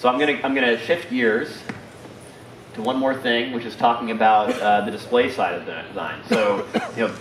So I'm gonna I'm gonna shift gears to one more thing, which is talking about uh, the display side of the design. So you know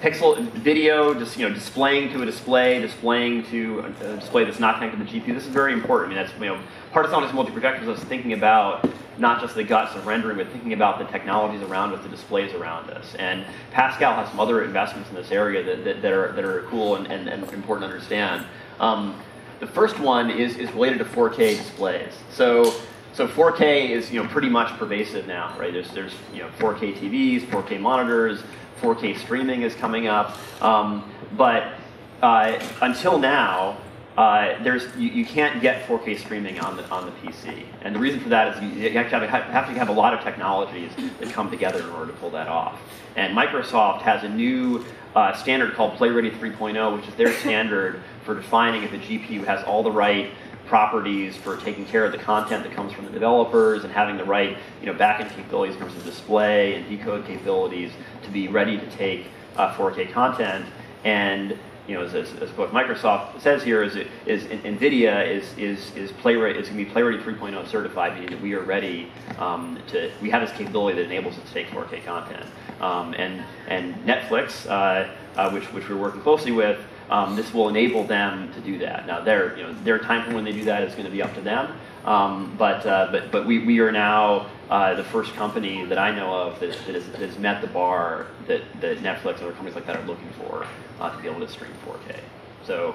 pixel video, just you know, displaying to a display, displaying to a display that's not connected to the GPU. This is very important. I mean, that's you know, part of Sonic's multi-projectors is thinking about not just the guts of rendering, but thinking about the technologies around us, the displays around us. And Pascal has some other investments in this area that, that, that are that are cool and, and, and important to understand. Um, the first one is, is related to 4K displays. So so 4K is you know pretty much pervasive now, right? There's there's you know 4K TVs, 4K monitors, 4K streaming is coming up. Um, but uh, until now, uh, there's you, you, can't get 4K streaming on the on the PC, and the reason for that is you, have, to have, have, to have a lot of technologies that come together in order to pull that off. And Microsoft has a new uh, standard called PlayReady 3.0, which is their standard for defining if a GPU has all the right properties for taking care of the content that comes from the developers and having the right you know, backend capabilities in terms of display and decode capabilities to be ready to take uh, 4K content. And you know, as, as, what Microsoft says here is, is NVIDIA is, is, is, PlayReady, is going to be PlayReady 3.0 certified, meaning that we are ready um, to, we have this capability that enables us to take 4K content. Um, and, and Netflix, uh, uh, which, which we're working closely with, um, this will enable them to do that. Now, their you know their time for when they do that is going to be up to them. Um, but uh, but but we, we are now uh, the first company that I know of that, that, has, that has met the bar that, that Netflix and other companies like that are looking for uh, to be able to stream 4K. So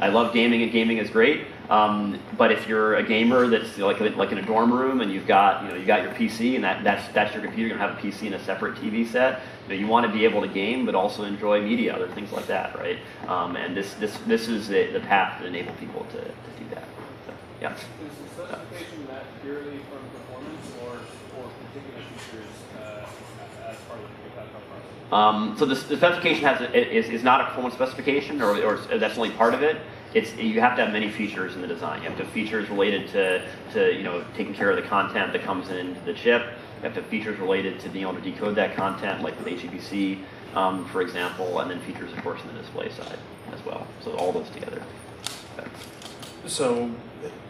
I love gaming, and gaming is great. Um, but if you're a gamer that's like like in a dorm room and you've got you know you got your PC and that, that's that's your computer, you're gonna have a PC and a separate TV set. You, know, you want to be able to game, but also enjoy media, other things like that, right? Um, and this this this is the, the path to enable people to, to do that. So, yeah. Is the specification that purely from performance or for particular features uh, Um, so the, the, specification has is, is not a performance specification, or, or that's only part of it. It's you have to have many features in the design. You have to have features related to, to you know taking care of the content that comes into the chip. You have to have features related to being able to decode that content, like with HEVC, um, for example, and then features, of course, in the display side as well. So all those together. Okay. So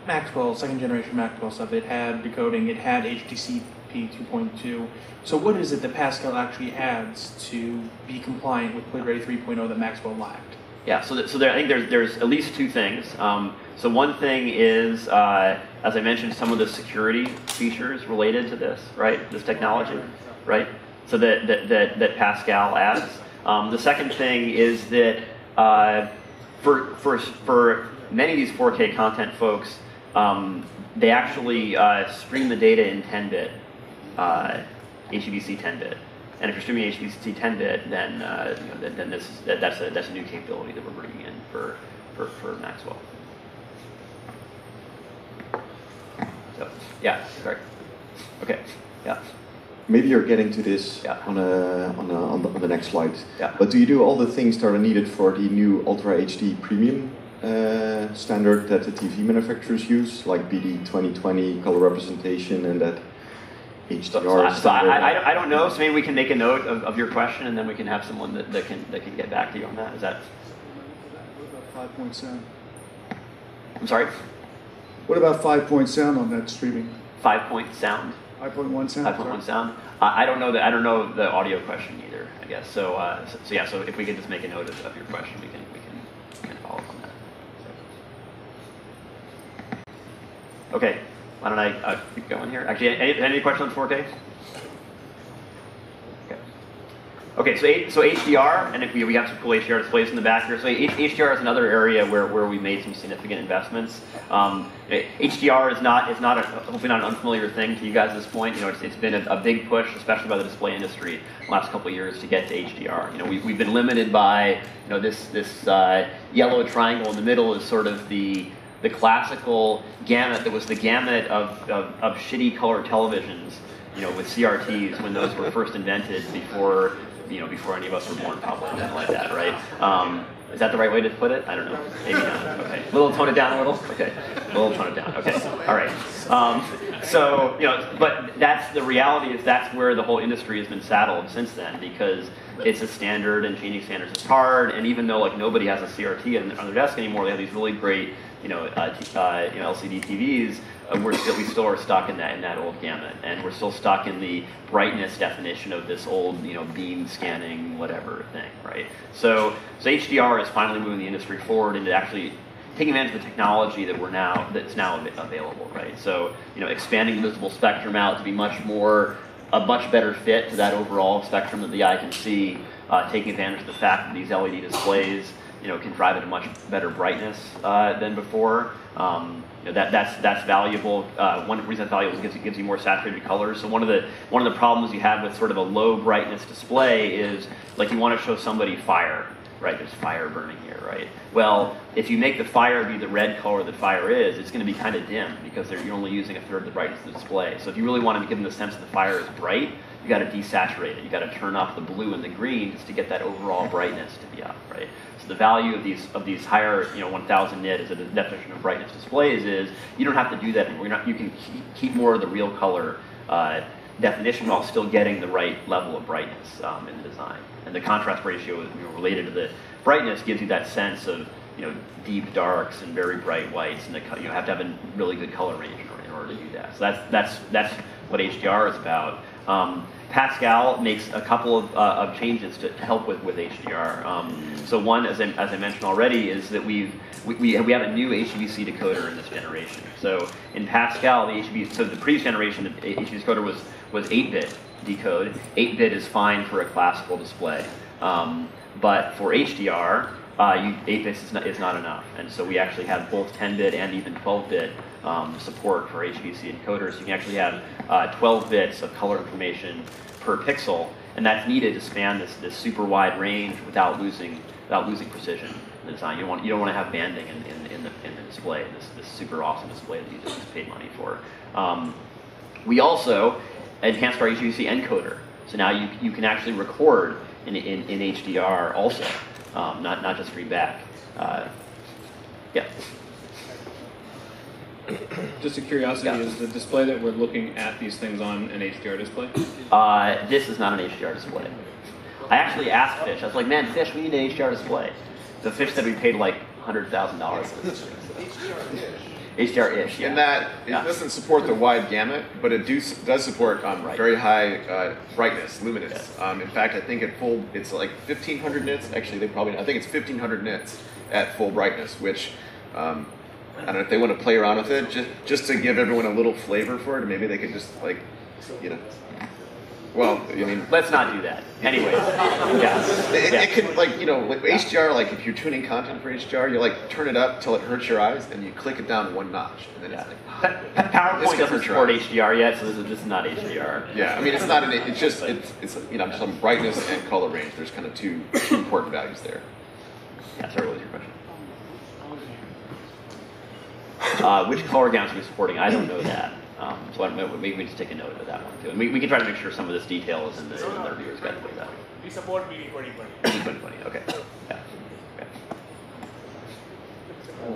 Maxwell, second generation Maxwell stuff, it had decoding, it had HDC P2.2. So what is it that Pascal actually adds to be compliant with PlayReady 3.0 that Maxwell lacked? Yeah, so, th- so there, I think there's, there's at least two things. Um, so one thing is, uh, as I mentioned, some of the security features related to this, right? This technology, right? So that, that, that, that Pascal adds. Um, the second thing is that uh, for, for, for many of these 4K content folks, um, they actually uh, stream the data in 10-bit uh, HEVC 10-bit. And if you're streaming HEVC 10-bit, then, uh, you know, then, then this is, that, that's, a, that's a new capability that we're bringing in for, for, for Maxwell. So, yeah, sorry. Okay, yeah. Maybe you're getting to this yeah. on, a, on, a, on, the, on the next slide. Yeah. But do you do all the things that are needed for the new Ultra HD Premium uh, standard that the TV manufacturers use, like BT 2020 color representation and that HDR. So, so, so I, I, I, don't know. So maybe we can make a note of, of your question, and then we can have someone that, that can that can get back to you on that. Is that? Five point sound. I'm sorry. What about five point sound on that streaming? Five point sound. Five point one sound. Five point one sound. I don't know that. I don't know the audio question either. I guess so. Uh, so, so, yeah. So if we can just make a note of, of your question, we can we can, we can follow up on that. Okay. Why don't I uh, keep going here? Actually, any, any questions on 4K? Okay. Okay, so, so HDR, and if we, we have some cool HDR displays in the back here. So HDR is another area where, where we made some significant investments. Um, HDR is not is not a, hopefully not an unfamiliar thing to you guys at this point. You know, it's, it's been a, a big push, especially by the display industry, the last couple of years to get to HDR. You know, we, we've been limited by you know this this uh, yellow triangle in the middle is sort of the the classical gamut that was the gamut of, of, of shitty color televisions, you know, with CRTs when those were first invented before, you know, before any of us were born, probably, something like that, right? Um, is that the right way to put it? I don't know. Maybe not. Okay. A little tone it down a little? Okay. A little tone it down. Okay. All right. Um, so you know, but that's the reality is that's where the whole industry has been saddled since then because it's a standard and changing standards is hard. And even though like nobody has a CRT on, on their desk anymore, they have these really great you know, uh, t- uh, you know LCD TVs. Uh, we're still we still are stuck in that in that old gamut, and we're still stuck in the brightness definition of this old you know beam scanning whatever thing, right? So so HDR is finally moving the industry forward into actually taking advantage of the technology that we're now that's now av- available, right? So you know, expanding the visible spectrum out to be much more a much better fit to that overall spectrum that the eye can see, uh, taking advantage of the fact that these LED displays you know can drive at a much better brightness uh, than before. Um, you know, that that's that's valuable. Uh, one reason that's valuable is it gives, it gives you more saturated colors. So one of the one of the problems you have with sort of a low brightness display is like you want to show somebody fire, right? There's fire burning here, right? Well, if you make the fire be the red color that fire is, it's going to be kind of dim because you're only using a third of the brightness of the display. So if you really want to give them the sense that the fire is bright, you got to desaturate it. You got to turn up the blue and the green just to get that overall brightness to be up, right? So the value of these of these higher, you know, 1,000 nit as a definition of brightness displays is you don't have to do that anymore. You're not, you can keep, more of the real color uh, definition while still getting the right level of brightness um, in the design. And the contrast ratio you know, related to the brightness gives you that sense of you know deep darks and very bright whites, and the, you have to have a really good color range in order, in order to do that. So that's that's that's what HDR is about. Um, Pascal makes a couple of, uh, of changes to, to help with, with HDR. Um, so one, as I, as I mentioned already, is that we've we, we, have a new HEVC decoder in this generation. So in Pascal, the HEVC, so the previous generation, the HEVC decoder was was 8-bit decode. 8-bit is fine for a classical display, um, but for HDR, uh, you, 8 bits is not, is not enough. And so we actually have both 10 bit and even 12 bit um, support for HEVC encoders. You can actually have uh, 12 bits of color information per pixel, and that's needed to span this, this super wide range without losing without losing precision in the design. You don't want you don't want to have banding in, in, in the in the display, this this super awesome display that you just paid money for. Um, we also enhanced our HEVC encoder. So now you, you can actually record in, in, in HDR also, um, not, not just read back. Uh, yeah. Just a curiosity, Yeah. is the display that we're looking at these things on an HDR display? Uh, this is not an HDR display. I actually asked Fish. I was like, man, Fish, we need an HDR display. The Fish said we paid like $100,000 for this. HDR-ish, yeah. In that it Yeah. doesn't support the wide gamut, but it do, does support um, Right. very high uh, brightness, luminance. Um, in fact, I think at full, it's like 1500 nits. Actually, they probably, I think it's 1500 nits at full brightness, which um, I don't know if they want to play around with it, just just to give everyone a little flavor for it. Maybe they could just like, you know, well, I mean, Let's not do that. Anyways, yeah. it, yeah. it could like you know like HDR like if you're tuning content for HDR you like turn it up till it hurts your eyes and you click it down one notch and then Yeah. it's like pa- ah, PowerPoint doesn't support. HDR yet, so this is just not HDR. yeah I mean it's not an it's just it's it's you know just on brightness and color range there's kind of two important values there. Yeah, sorry, what was your question? Uh, which color gamut are we supporting? I don't know that. Um, so I don't, maybe we just take a note of that one too. And we, we can try to make sure some of this detail is in the, in the reviewer's guide for. We support BT 2020. 2020, okay. Yeah. okay.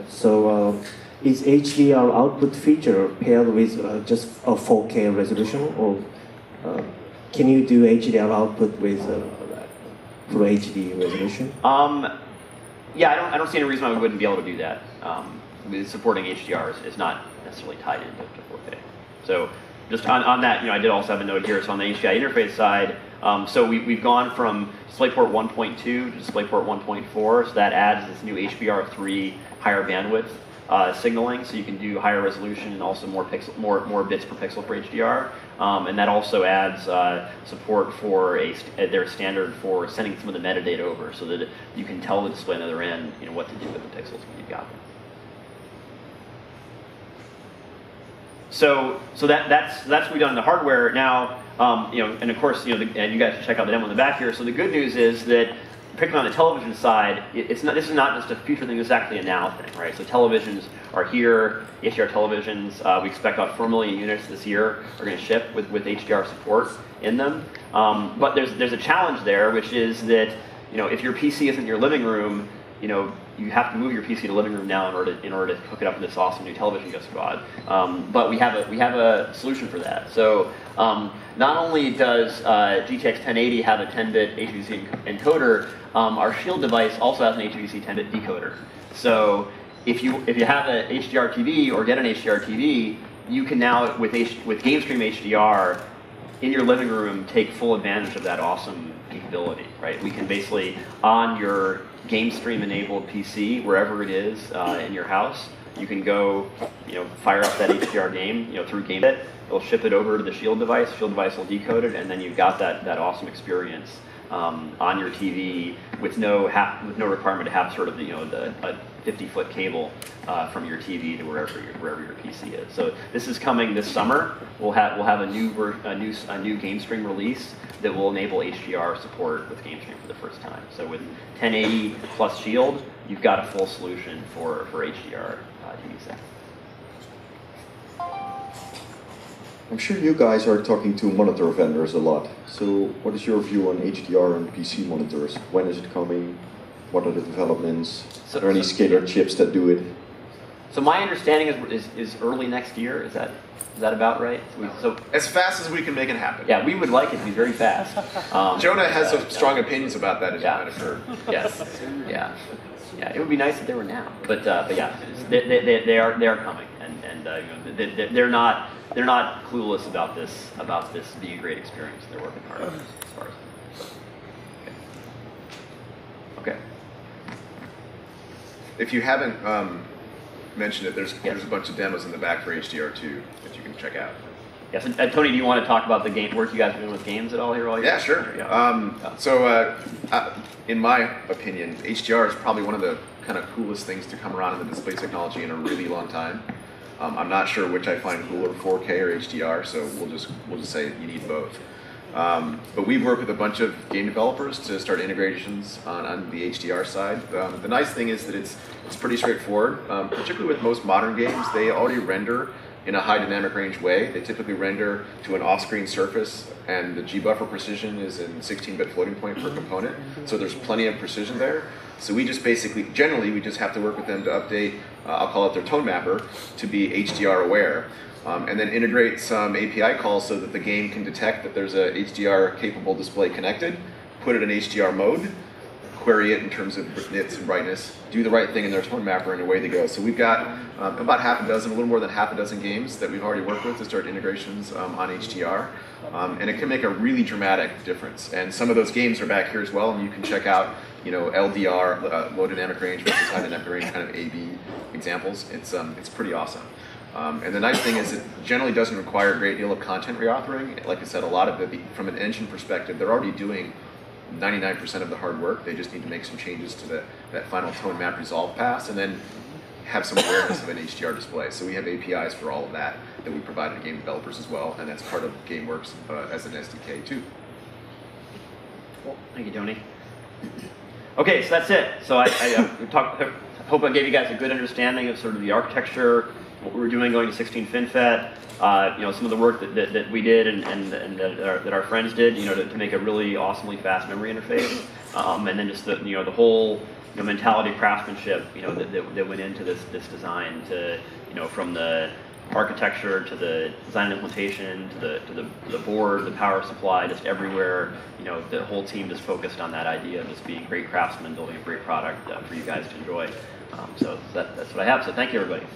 So, uh, is HDR output feature paired with uh, just a 4K resolution, or uh, can you do HDR output with uh, full HD resolution? Um, yeah, I don't, I don't see any reason why we wouldn't be able to do that. Um, the supporting HDR is, not necessarily tied into to 4K. So just on, on that, you know, I did also have a note here. So on the HDI interface side, um, so we, we've gone from DisplayPort 1.2 to DisplayPort 1.4. So that adds this new HBR3 higher bandwidth uh, signaling, so you can do higher resolution and also more pixel, more more bits per pixel for HDR. Um, and that also adds uh, support for a st- uh, their standard for sending some of the metadata over, so that you can tell the display on the other end, you know, what to do with the pixels when you've got them. So, so that, that's that's what we've done in the hardware. Now, um, you know, and of course, you know, the, and you guys check out the demo in the back here. So the good news is that, picking on the television side, it, it's not. This is not just a future thing. This is actually a now thing, right? So televisions are here. HDR televisions. Uh, we expect about four million units this year are going to ship with, with HDR support in them. Um, but there's there's a challenge there, which is that you know if your PC isn't your living room, you know, you have to move your PC to the living room now in order to, in order to hook it up with this awesome new television you just bought. Um, but we have a we have a solution for that. So um, not only does uh, GTX 1080 have a 10-bit HEVC encoder, um, our Shield device also has an HEVC 10-bit decoder. So if you if you have an HDR TV or get an HDR TV, you can now with H, with GameStream HDR in your living room take full advantage of that awesome capability, right? We can basically on your GameStream enabled PC, wherever it is uh, in your house, you can go, you know, fire up that HDR game, you know, through GameBit. It'll ship it over to the Shield device. Shield device will decode it, and then you've got that that awesome experience um, on your TV with no ha- with no requirement to have sort of you know the a 50 foot cable uh, from your TV to wherever your, wherever your PC is. So this is coming this summer. We'll have we'll have a new ver- a new a new GameStream release that will enable HDR support with GameStream for the first time. So with 1080 plus Shield, you've got a full solution for for HDR uh, TV sets. I'm sure you guys are talking to monitor vendors a lot. So, what is your view on HDR and PC monitors? When is it coming? What are the developments? So- are there any so- scalar chips that do it? So my understanding is, is, is early next year. Is that is that about right? We- So As fast as we can make it happen. yeah, we would like it to be very fast. Um, Jonah has uh, some strong opinions about that, as Yeah. you might have heard. Yes. Yeah. Yeah. It would be nice if they were now, but uh, but yeah, they, they, they, they are they are coming, and and uh, you know, they, they- they're not they're not clueless about this about this being a great experience. They're working hard on this as far as. Okay. okay. If you haven't um, mentioned it, there's there's a bunch of demos in the back for HDR2 that you can check out. Yes. And, uh, Tony, do you want to talk about the game work you guys are doing with games at all here? While you're Yeah, sure. Yeah. Um, Yeah. so, uh, uh, in my opinion, HDR is probably one of the kind of coolest things to come around in the display technology in a really long time. Um, I'm not sure which I find cooler, 4K or HDR, so we'll just we'll just say you need both. Um, but we've worked with a bunch of game developers to start integrations on, on the HDR side. Um, the nice thing is that it's it's pretty straightforward, um, particularly with most modern games. They already render in a high dynamic range way. They typically render to an off-screen surface, and the G-buffer precision is in 16-bit floating point per component. So there's plenty of precision there. So we just basically, generally, we just have to work with them to update. Uh, I'll call it their tone mapper to be HDR aware. Um, and then integrate some API calls so that the game can detect that there's a HDR capable display connected, put it in HDR mode, query it in terms of nits and brightness, do the right thing in their tone mapper, and away they go. So we've got um, about half a dozen, a little more than half a dozen games that we've already worked with to start integrations um, on HDR, um, and it can make a really dramatic difference. And some of those games are back here as well, and you can check out, you know, LDR, uh, low dynamic range versus high dynamic range, kind of A/B examples. It's um, it's pretty awesome. Um, and the nice thing is it generally doesn't require a great deal of content reauthoring. Like I said, a lot of it, from an engine perspective, they're already doing 99% of the hard work. They just need to make some changes to the, that final tone map resolve pass and then have some awareness of an HDR display. So we have APIs for all of that that we provide to game developers as well, and that's part of GameWorks uh, as an SDK too. Cool. Thank you, Tony. Okay, so that's it. So I, I uh, talk, hope I gave you guys a good understanding of sort of the architecture, what we were doing going to 16 FinFET, uh, you know, some of the work that, that, that we did and, and, and that, our, that our friends did, you know, to, to make a really awesomely fast memory interface, um, and then just the, you know, the whole you know, mentality craftsmanship, you know, that, that, that went into this, this design to, you know, from the architecture to the design and implementation to the, to the, the board, the power supply, just everywhere, you know, the whole team just focused on that idea of just being great craftsmen, building a great product uh, for you guys to enjoy. Um, so that, that's what I have. So thank you, everybody.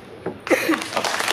Okay.